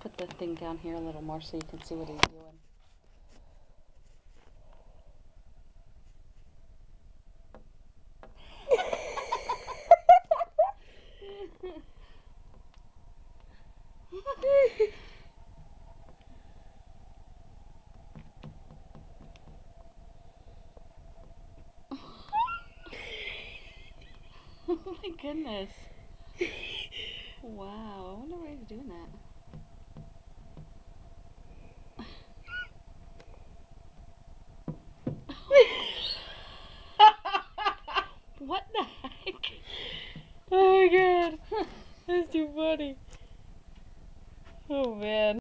Put the thing down here a little more so you can see what he's doing. oh my goodness. Wow, I wonder why he's doing. What the heck? Oh my god. That's too funny. Oh man.